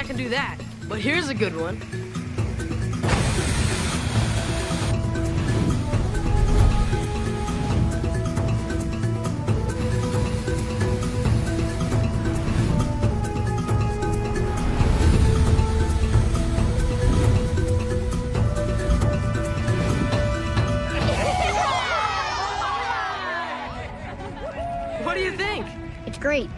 I can do that. But here's a good one. What do you think? It's great.